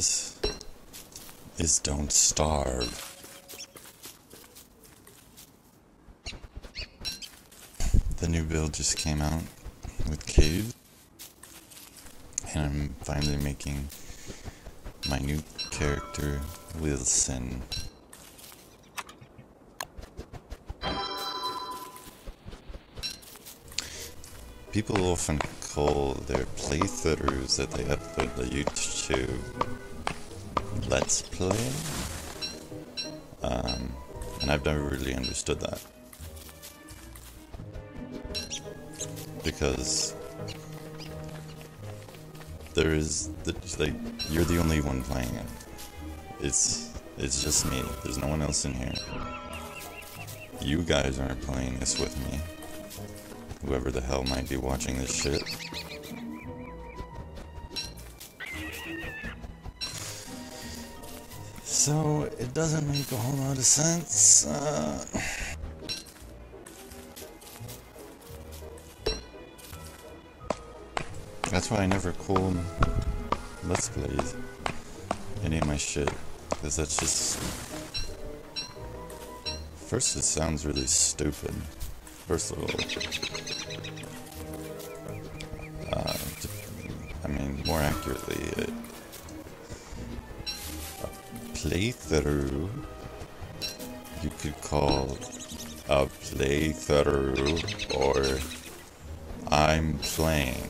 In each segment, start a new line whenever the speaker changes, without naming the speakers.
This is Don't Starve. The new build just came out with Cave. And I'm finally making my new character, Wilson. People often call their playthroughs that they upload to YouTube Let's Play. Um, and I've never really understood that. Because there is the, like you're the only one playing it. It's it's just me. There's no one else in here. You guys aren't playing this with me whoever the hell might be watching this shit. So, it doesn't make a whole lot of sense. Uh, that's why I never call Let's Plays any of my shit. Because that's just... First, it sounds really stupid. First of all, uh, I mean, more accurately, a playthrough you could call a playthrough or I'm playing.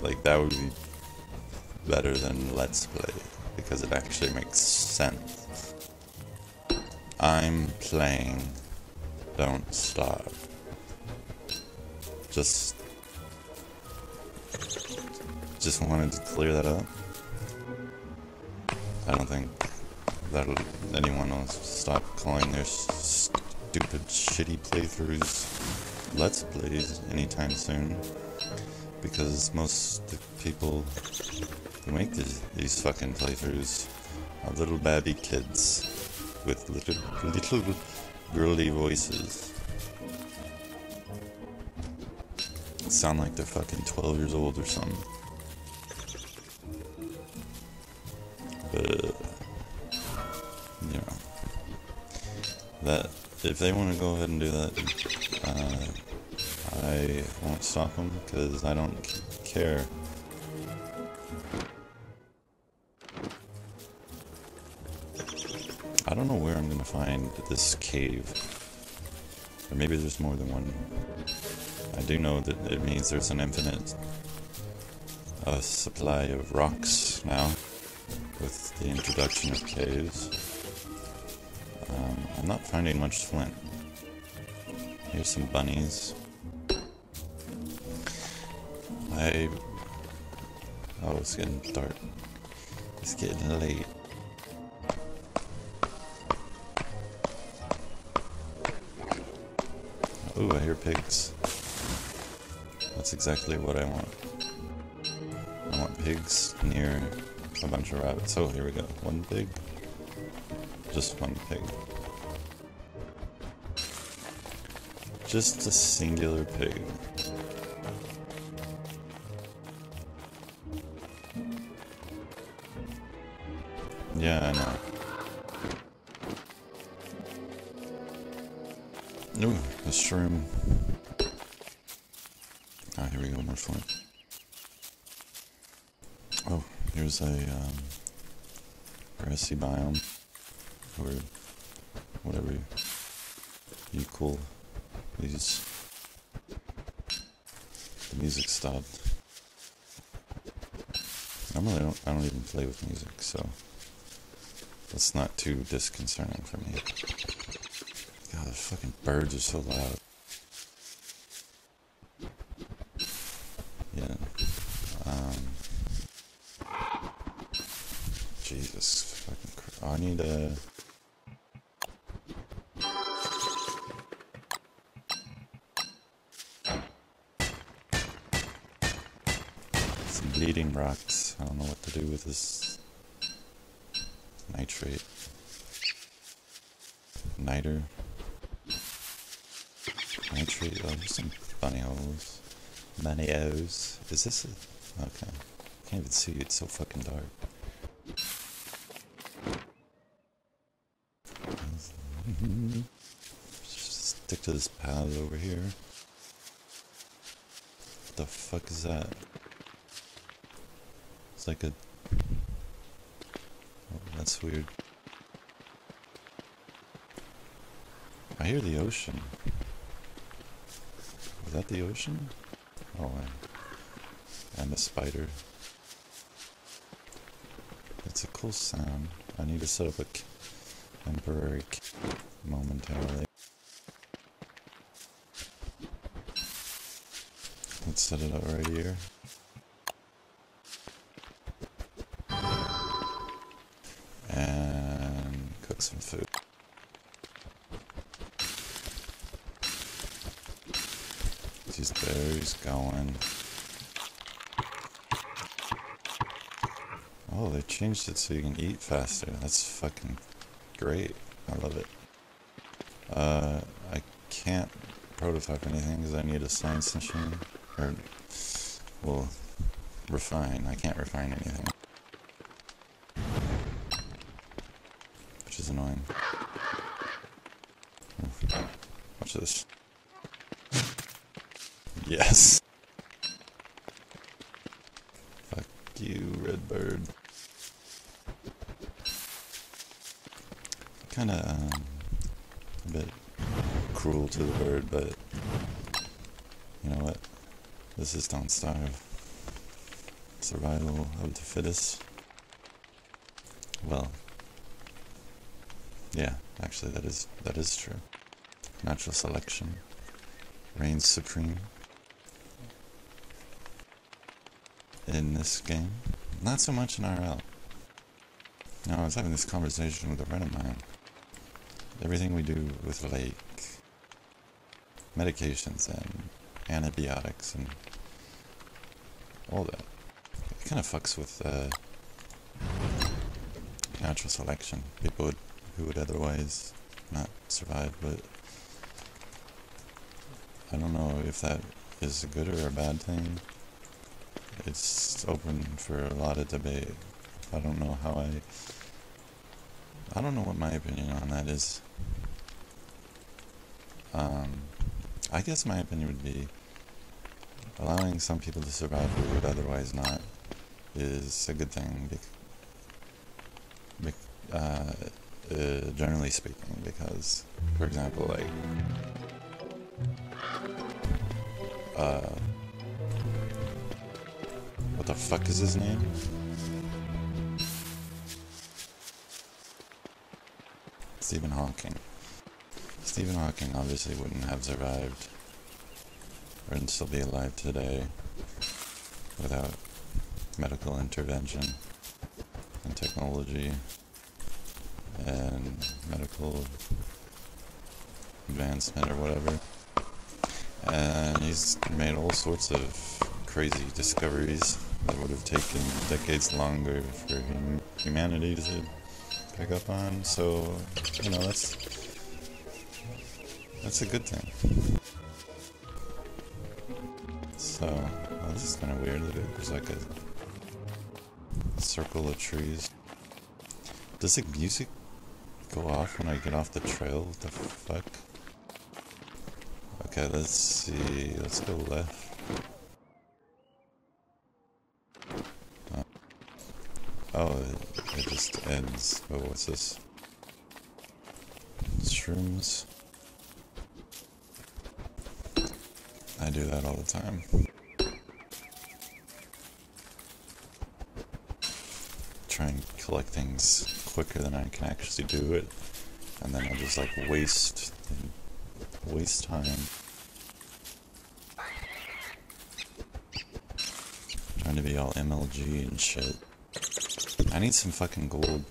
Like, that would be better than Let's Play because it actually makes sense. I'm playing. Don't stop just just wanted to clear that up. I don't think that anyone will stop calling their stupid, shitty playthroughs Let's Plays anytime soon. Because most the people who make these, these fucking playthroughs are little babby kids with little, little girly voices. sound like they're fucking 12 years old or something. If they want to go ahead and do that, uh, I won't stop them because I don't care. I don't know where I'm gonna find this cave. Or maybe there's more than one. I do know that it means there's an infinite uh, supply of rocks now with the introduction of caves. Finding much flint. Here's some bunnies. I... Oh, it's getting dark. It's getting late. Ooh, I hear pigs. That's exactly what I want. I want pigs near a bunch of rabbits. Oh, here we go. One pig. Just one pig. Just a singular pig. Yeah, I know. Ooh, a shroom. Ah, here we go, more flint. Oh, here's a um, grassy biome, or whatever you call these. The music stopped. Normally, I don't. I don't even play with music, so that's not too disconcerting for me. God, the fucking birds are so loud. Jesus fucking Christ. Oh, I need a... Some bleeding rocks. I don't know what to do with this nitrate. Niter. Nitrate. Oh, there's some bunny holes. Manios. Is this a... Okay. Can't even see, it's so fucking dark. Stick to this path over here. What the fuck is that? It's like a... That's weird. I hear the ocean. Is that the ocean? Oh, and a spider. It's a cool sound. I need to set up a temporary momentarily. Let's set it up right here. Some food. These berries going. Oh, they changed it so you can eat faster. That's fucking great. I love it. Uh, I can't prototype anything because I need a science machine. Or, well, refine. I can't refine anything. Annoying. Watch this. Yes. Fuck you, Redbird. Kinda, um, a bit cruel to the bird, but you know what? This is Don't Starve. Survival of the fittest. Well, yeah, actually that is that is true. Natural selection reigns supreme. in this game. Not so much in RL. Now, I was having this conversation with a friend of mine. Everything we do with, like, medications and antibiotics and all that, it kind of fucks with uh, natural selection. People would, who would otherwise not survive, but I don't know if that is a good or a bad thing it's open for a lot of debate. I don't know how I. I don't know what my opinion on that is. Um, I guess my opinion would be allowing some people to survive who would otherwise not is a good thing. Bec uh, uh, generally speaking, because, for example, like. Uh, what the fuck is his name? Stephen Hawking. Stephen Hawking obviously wouldn't have survived or still be alive today without medical intervention and technology and medical advancement or whatever. And he's made all sorts of crazy discoveries that would have taken decades longer for hum humanity to pick up on. So, you know, that's that's a good thing. So, well, this is kind of weird that there's like a circle of trees. Does the music go off when I get off the trail? What the fuck? Okay, let's see. Let's go left. Oh, oh it, it just ends. Oh, what's this? Shrooms. I do that all the time. Try and collect things quicker than I can actually do it. And then I just like waste waste time. Trying to be all MLG and shit. I need some fucking gold.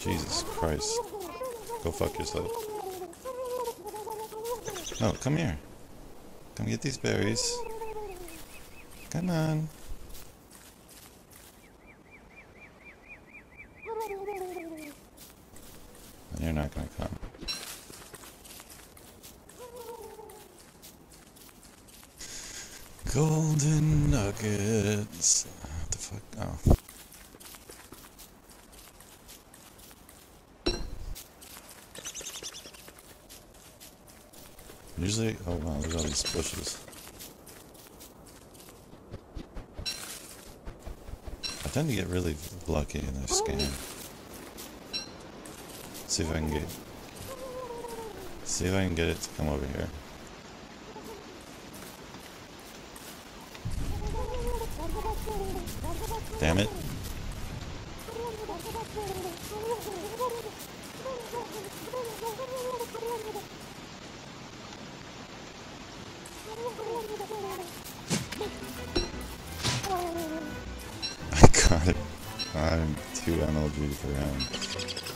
Jesus Christ. Go fuck yourself. No, come here. Come get these berries. Come on. You're not gonna. Golden nuggets. What the fuck? Oh. Usually, oh wow, at all these bushes. I tend to get really lucky in this game. See if I can get, see if I can get it to come over here. Damn it. I got it. I'm too MLG for him.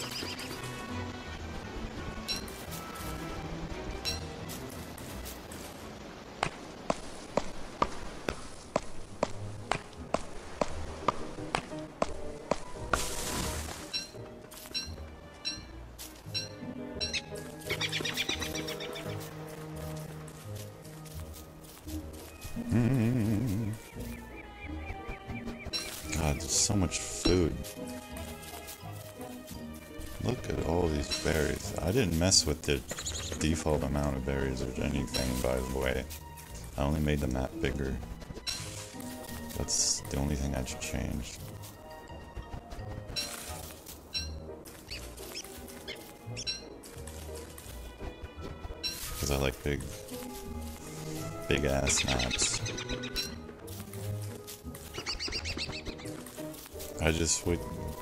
Mess with the default amount of berries or anything, by the way. I only made the map bigger. That's the only thing I should change. Because I like big, big ass maps. I just would.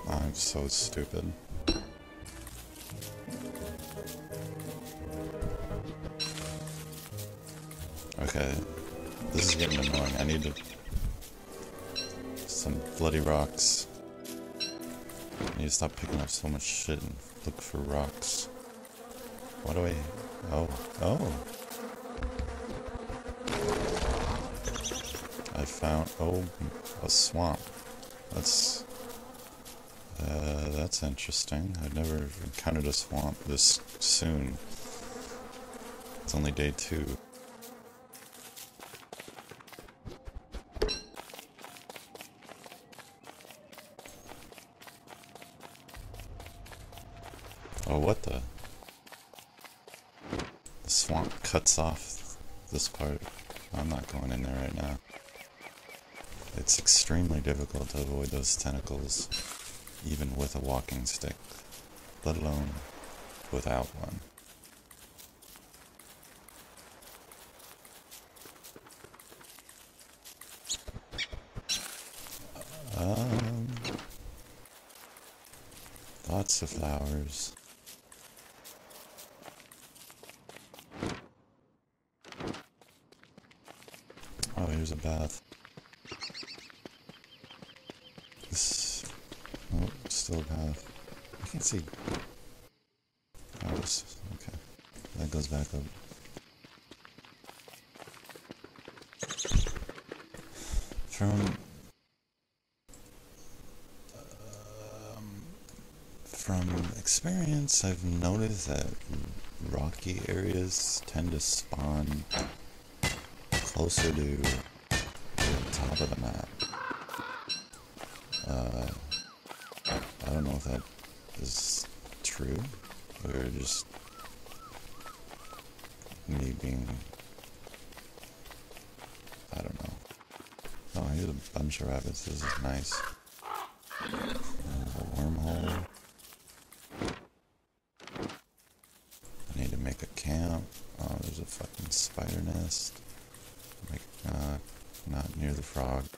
I'm so stupid. This is getting annoying. I need to. Some bloody rocks. I need to stop picking up so much shit and look for rocks. What do I. Oh, oh! I found. Oh, a swamp. That's. Uh, that's interesting. I've never encountered a swamp this soon. It's only day two. Oh, what the? The off this part. I'm not going in there right now. It's extremely difficult to avoid those tentacles, even with a walking stick, let alone without one. Um, lots of flowers. Oh, here's a bath. This. Oh, still a path. I can't see. Oh, this. Okay. That goes back up. From. Um, from experience, I've noticed that rocky areas tend to spawn closer to top of the map. Uh, I don't know if that is true or just me being. I don't know. Oh, here's a bunch of rabbits. This is nice. There's a wormhole. I need to make a camp. Oh, there's a fucking spider nest. Near the frog.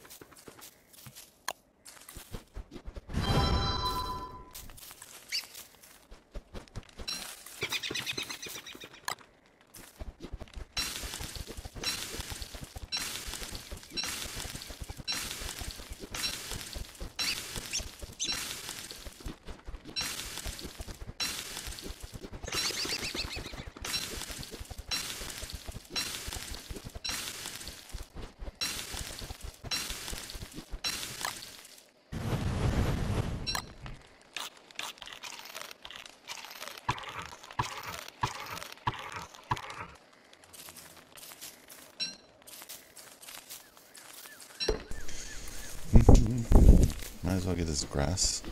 Might as well get this grass.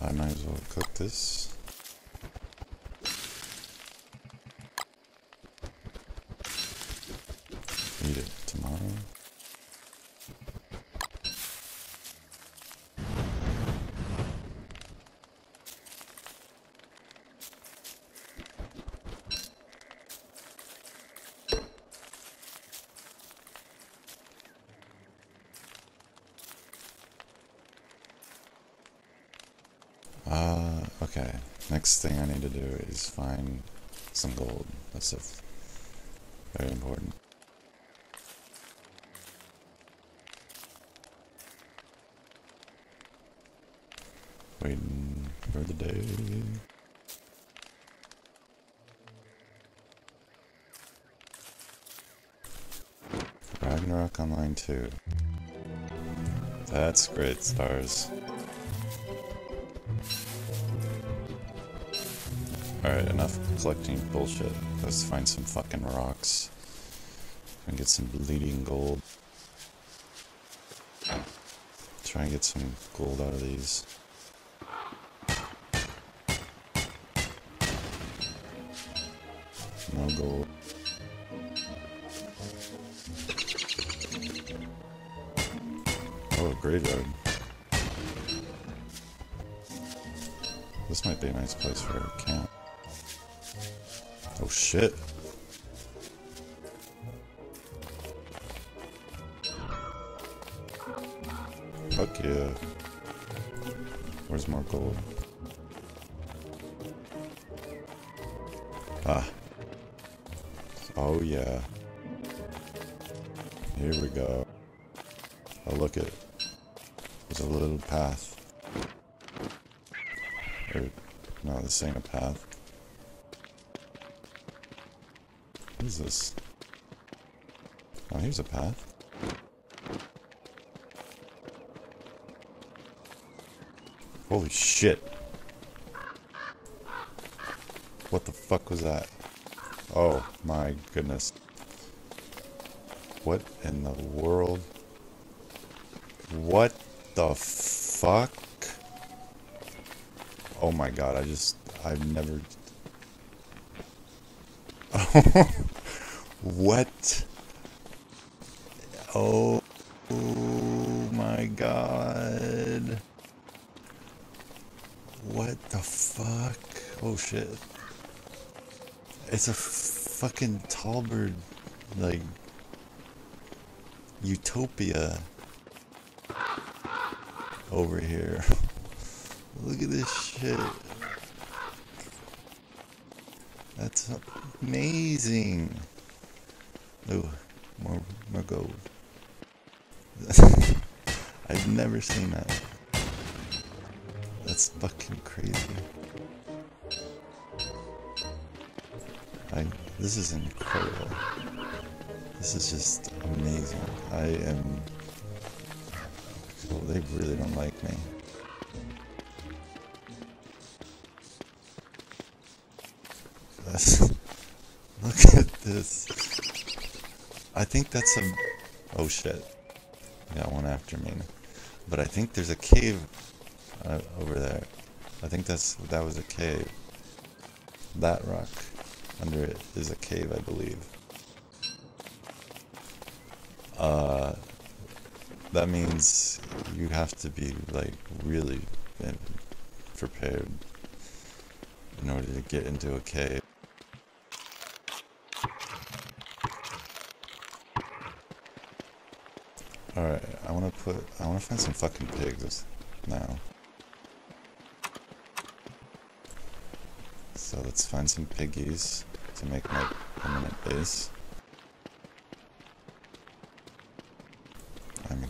I might as well cook this. Eat it tomorrow. Uh, okay. Next thing I need to do is find some gold. That's very important. Waiting for the day. Ragnarok Online 2. That's great, stars. Alright, enough collecting bullshit. Let's find some fucking rocks. And get some bleeding gold. Try and get some gold out of these. No gold. Oh, graveyard. This might be a nice place for a camp. Oh shit. Fuck yeah. Where's more gold? Ah. Oh yeah. Here we go. Oh look at it. There's a little path. Or, no, this ain't a path. What is this? Oh, here's a path. Holy shit. What the fuck was that? Oh my goodness. What in the world? What the fuck? Oh my god, I just, I've never... Oh what? Oh, oh my god. What the fuck? Oh shit. It's a fucking tall bird, like, utopia over here. Look at this shit. That's amazing. Ooh, more, more gold. I've never seen that. That's fucking crazy. I, this is incredible. This is just amazing. I am. They really don't like me. Think that's a. Oh shit. Got one after me. But I think there's a cave uh, over there. I think that's that was a cave. That rock under it is a cave, I believe. Uh, that means you have to be like really prepared in order to get into a cave. Alright, I wanna put I wanna find some fucking pigs now. So let's find some piggies to make my permanent base. I'm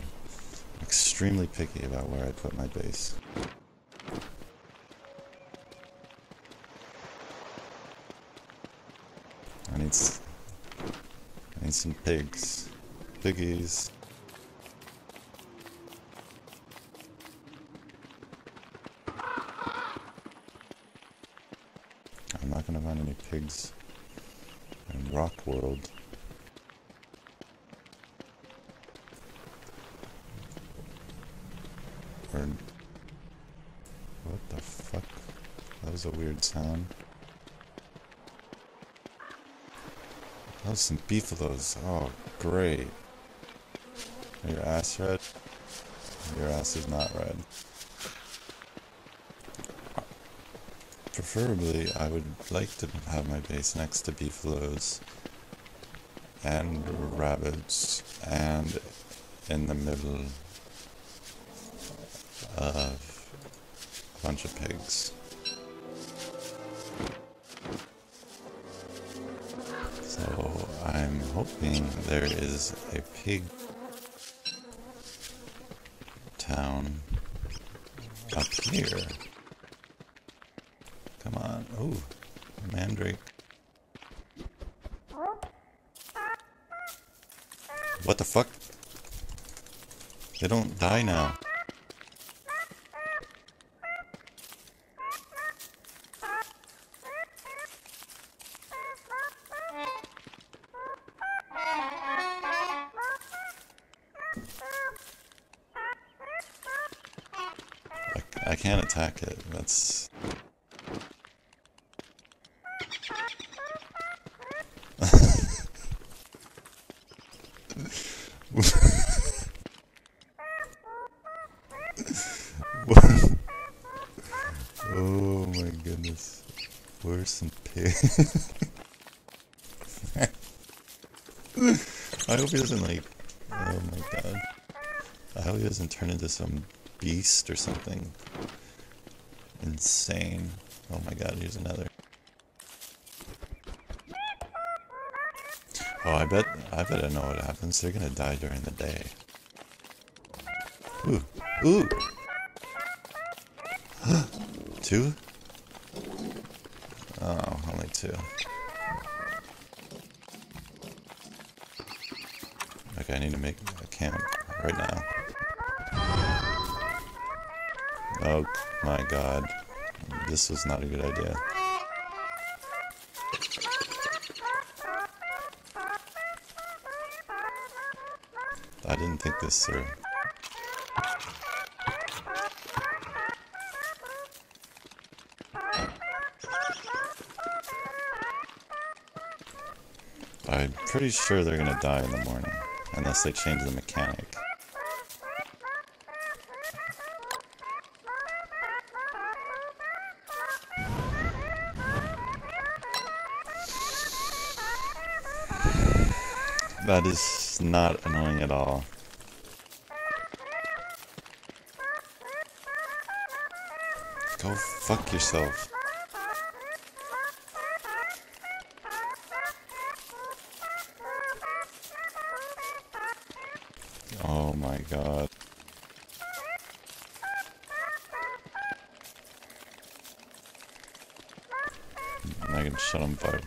extremely picky about where I put my base. I need, I need some pigs. Piggies. I'm not gonna find any pigs and Rock World. Or what the fuck? That was a weird sound. That was some beefaloes. Oh, great. Are your ass red? Your ass is not red. Preferably, I would like to have my base next to beefaloes and rabbits and in the middle of a bunch of pigs. So I'm hoping there is a pig town up here. Come on. Ooh, mandrake. What the fuck? They don't die now. I, can't attack it. That's... oh my goodness. Where's some pig? I hope he doesn't like. Oh my god. I hope he doesn't turn into some beast or something insane. Oh my god, here's another. Oh, I bet, I bet I know what happens. They're gonna die during the day. Ooh, ooh! two? Oh, two. Okay, I need to make a camp right now. Oh my god. This was not a good idea. I didn't think this through. I'm pretty sure they're gonna die in the morning, unless they change the mechanic. That is not annoying at all. Go fuck yourself. Oh my god. I can shut them by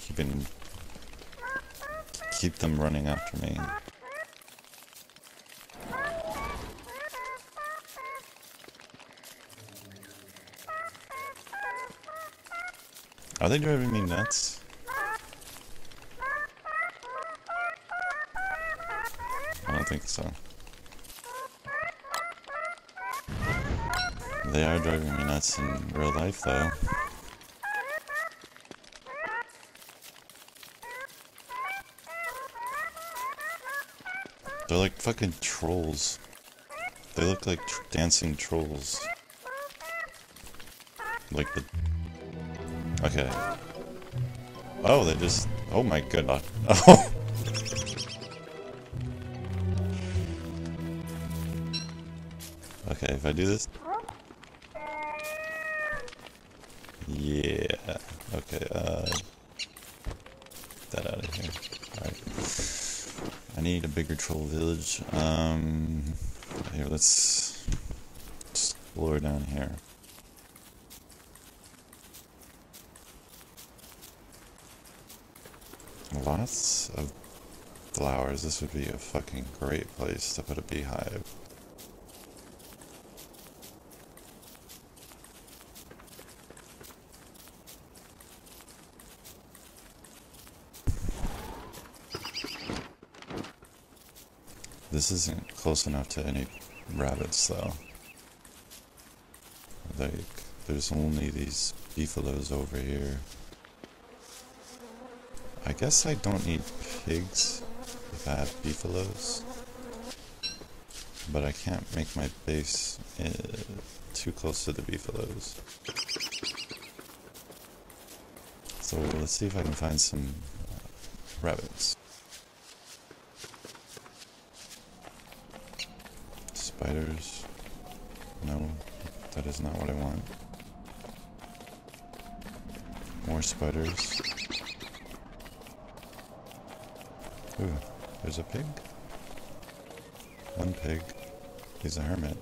keeping keep them running after me. Are they driving me nuts? I don't think so. They are driving me nuts in real life though. They're like fucking trolls. They look like tr dancing trolls. Like the... Okay. Oh, they just... Oh my god. Oh! okay, if I do this... Yeah. Okay, uh... Get that out of here. Alright. I need a bigger troll village. Um... Here, let's... Explore down here. Lots of flowers. This would be a fucking great place to put a beehive. This isn't close enough to any rabbits, though. Like, there's only these beefaloes over here. I guess I don't need pigs if I have beefaloes. But I can't make my base uh, too close to the beefaloes. So let's see if I can find some uh, rabbits. Spiders. No, that is not what I want. More spiders. Ooh, there's a pig? One pig. He's a hermit.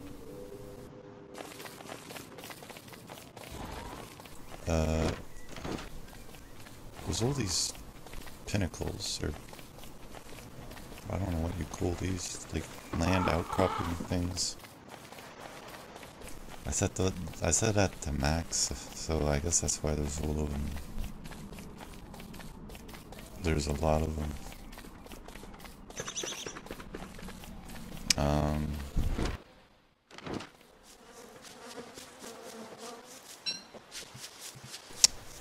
Uh, there's all these pinnacles, or I don't know what you call these, like land outcropping things. I set the I set that to max, so I guess that's why there's all of them. There's a lot of them. Um,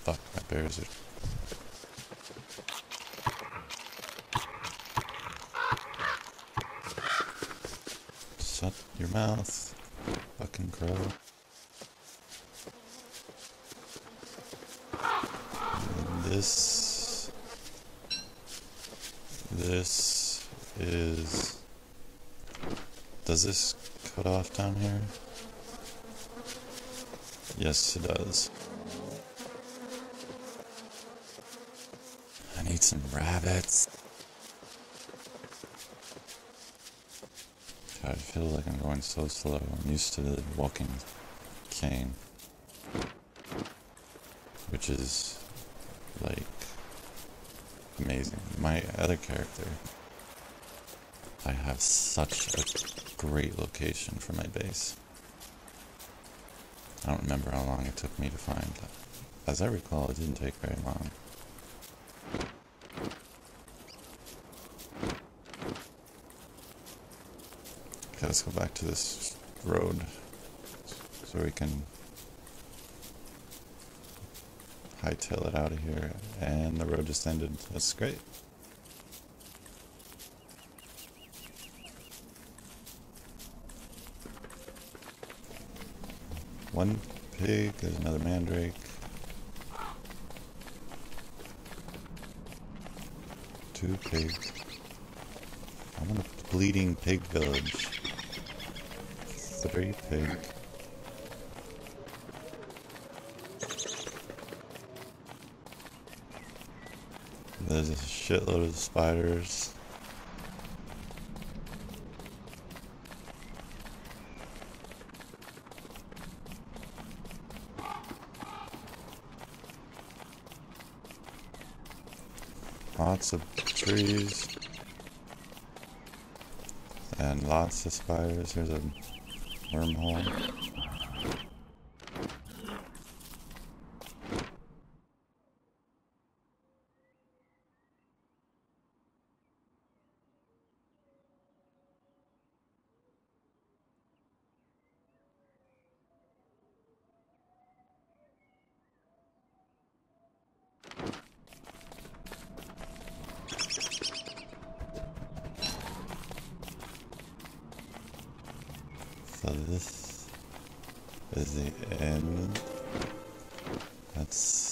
fuck, my bears are. Shut your mouth, fucking. And this. This is. Does this cut off down here? Yes, it does. I need some rabbits. God, I feel like I'm going so slow. I'm used to the walking cane. Which is, like, amazing. My other character, I have such a great location for my base. I don't remember how long it took me to find. As I recall, it didn't take very long. Okay, let's go back to this road so we can hightail it out of here. And the road just ended. That's great. One pig, there's another mandrake. Two pigs. I want a bleeding pig village. Three. There's a shitload of spiders. Lots of trees. And lots of spiders. Here's a wormhole. So this is the end. That's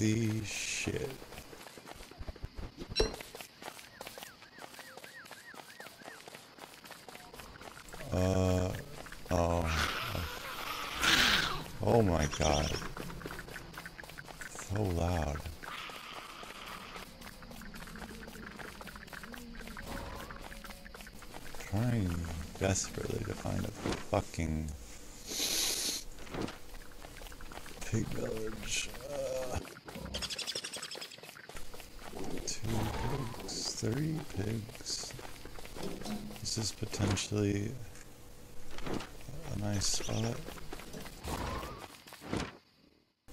see shit. Uh, oh. Oh my god. So loud. Trying desperately to find a fucking pig village. Three pigs. This is potentially a nice spot.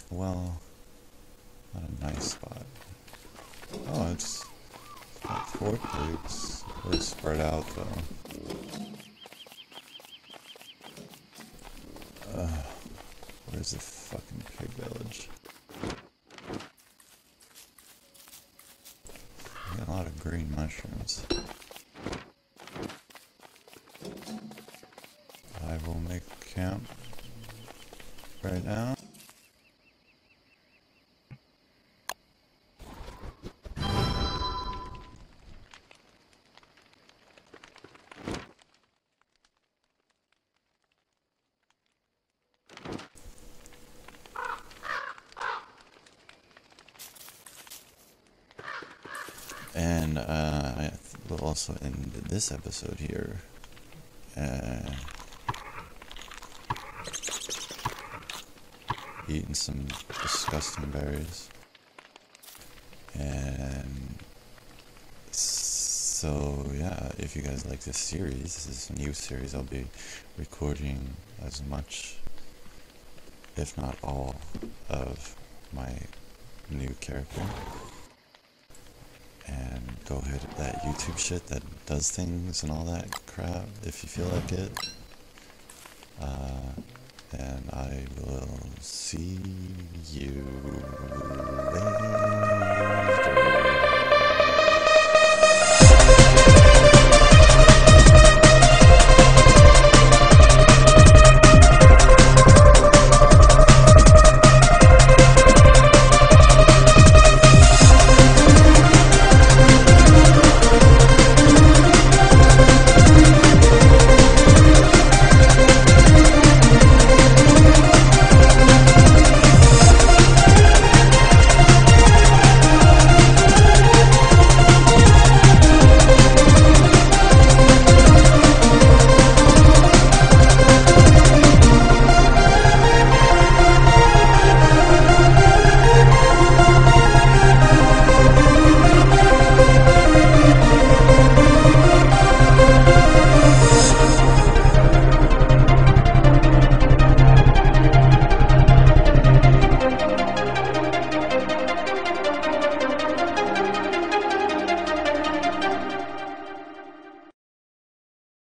Well, not a nice spot. Oh, it's got four pigs. They're spread out though. And uh, I will also end this episode here. Uh, eating some disgusting berries. And so, yeah, if you guys like this series, this is a new series I'll be recording as much, if not all, of my new character go ahead that YouTube shit that does things and all that crap if you feel like it. Uh, and I will see you later.